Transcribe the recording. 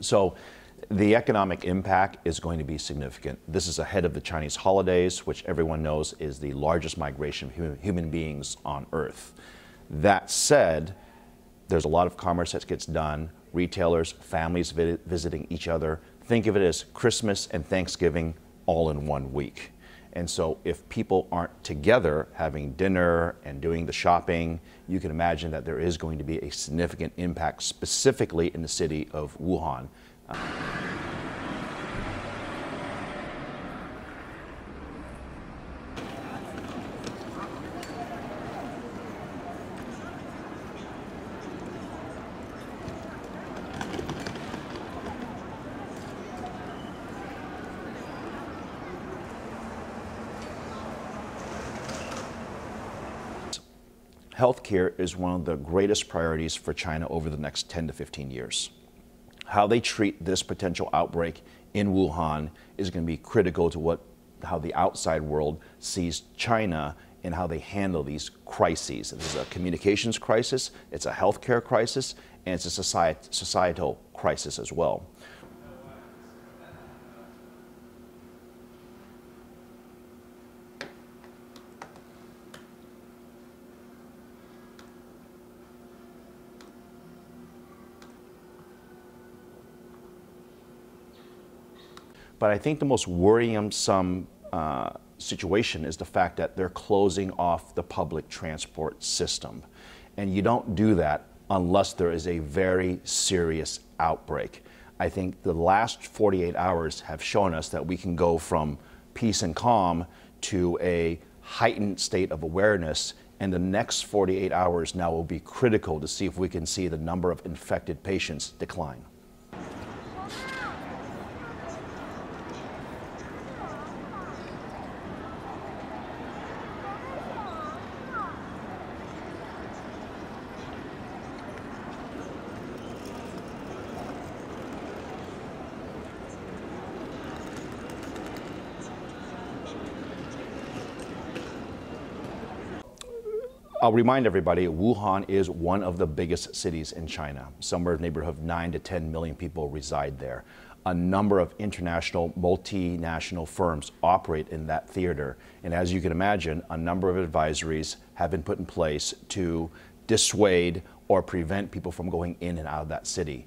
So the economic impact is going to be significant. This is ahead of the Chinese holidays, which everyone knows is the largest migration of human beings on Earth. That said, there's a lot of commerce that gets done, retailers, families visiting each other. Think of it as Christmas and Thanksgiving all in one week. And so if people aren't together having dinner and doing the shopping, you can imagine that there is going to be a significant impact specifically in the city of Wuhan. Healthcare is one of the greatest priorities for China over the next 10 to 15 years how they treat this potential outbreak in Wuhan is going to be critical to what how the outside world sees China and how they handle these crises. This is a communications crisis, it's a healthcare crisis, and it's a societal crisis as well. But I think the most worrisome uh, situation is the fact that they're closing off the public transport system. And you don't do that unless there is a very serious outbreak. I think the last 48 hours have shown us that we can go from peace and calm to a heightened state of awareness. And the next 48 hours now will be critical to see if we can see the number of infected patients decline. I'll remind everybody, Wuhan is one of the biggest cities in China. Somewhere in the neighborhood of 9 to 10 million people reside there. A number of international, multinational firms operate in that theater. And as you can imagine, a number of advisories have been put in place to dissuade or prevent people from going in and out of that city.